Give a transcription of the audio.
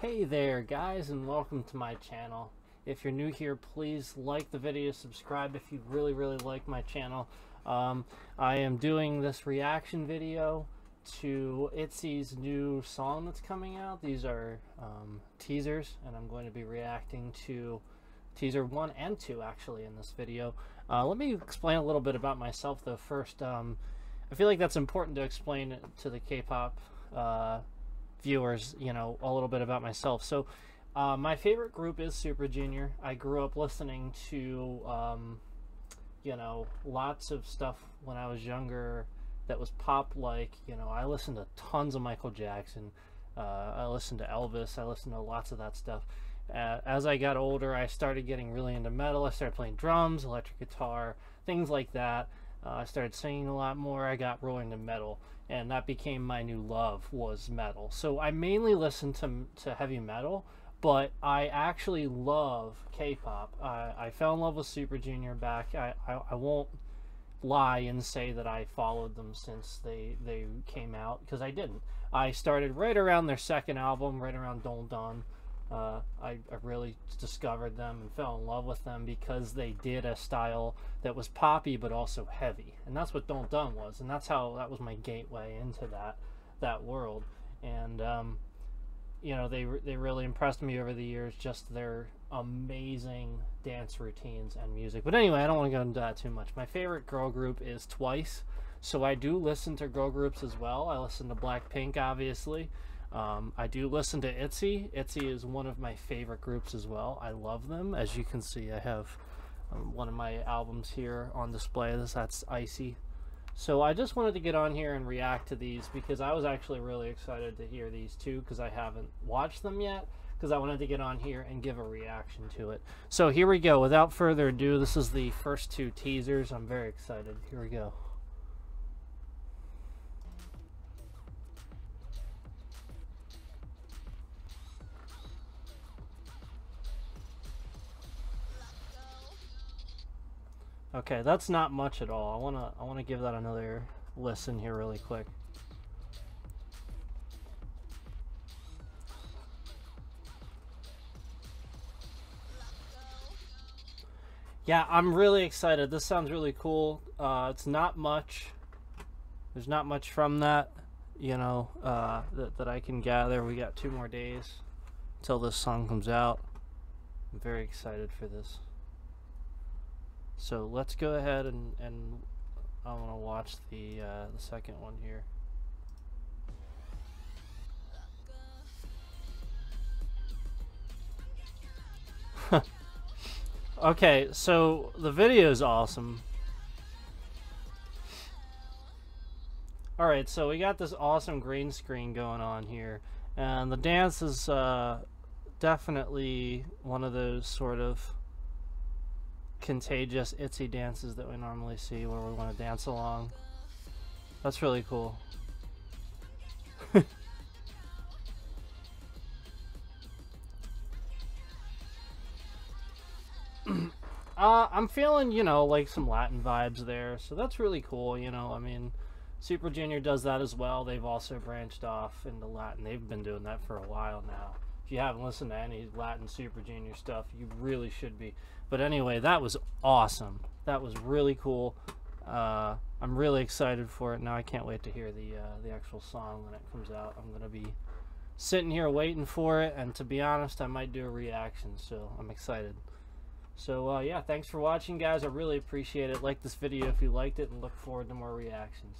Hey there guys and welcome to my channel. If you're new here, please like the video, subscribe if you really, really like my channel. Um, I am doing this reaction video to Itzy's new song that's coming out. These are um, teasers and I'm going to be reacting to teaser 1 and 2 actually in this video. Uh, let me explain a little bit about myself though first. Um, I feel like that's important to explain to the K-pop uh, viewers, you know, a little bit about myself. So, uh, my favorite group is Super Junior. I grew up listening to, um, you know, lots of stuff when I was younger that was pop like. You know, I listened to tons of Michael Jackson. Uh, I listened to Elvis. I listened to lots of that stuff. Uh, as I got older, I started getting really into metal. I started playing drums, electric guitar, things like that. Uh, I started singing a lot more. I got really into metal, and that became my new love was metal. So I mainly listen to to heavy metal, but I actually love K-pop. I, I fell in love with Super Junior back. I, I, I won't lie and say that I followed them since they they came out because I didn't. I started right around their second album, right around Don't Don. Uh, I, I, really discovered them and fell in love with them because they did a style that was poppy but also heavy, and that's what Don't Don was, and that's how that was my gateway into that that world. And um, you know, they they really impressed me over the years, just their amazing dance routines and music. But anyway, I don't want to go into that too much. My favorite girl group is Twice, so I do listen to girl groups as well. I listen to Blackpink, obviously. Um, I do listen to ITZY. ITZY is one of my favorite groups as well. I love them. As you can see, I have um, one of my albums here on display. This That's Icy. So I just wanted to get on here and react to these because I was actually really excited to hear these two because I haven't watched them yet because I wanted to get on here and give a reaction to it. So here we go. Without further ado, this is the first two teasers. I'm very excited. Here we go. Okay, that's not much at all. I wanna I wanna give that another listen here really quick. Yeah, I'm really excited. This sounds really cool. Uh, it's not much. There's not much from that, you know, uh, that, that I can gather. We got two more days until this song comes out. I'm very excited for this. So let's go ahead and, and I want to watch the, uh, the second one here. okay, so the video is awesome. Alright, so we got this awesome green screen going on here. And the dance is uh, definitely one of those sort of contagious Itzy dances that we normally see where we want to dance along. That's really cool. uh, I'm feeling, you know, like some Latin vibes there, so that's really cool, you know, I mean, Super Junior does that as well. They've also branched off into Latin. They've been doing that for a while now if you haven't listened to any Latin Super Junior stuff, you really should be. But anyway, that was awesome. That was really cool. Uh, I'm really excited for it. Now I can't wait to hear the uh, the actual song when it comes out. I'm gonna be sitting here waiting for it, and to be honest, I might do a reaction. So I'm excited. So uh, yeah, thanks for watching, guys. I really appreciate it. Like this video if you liked it, and look forward to more reactions.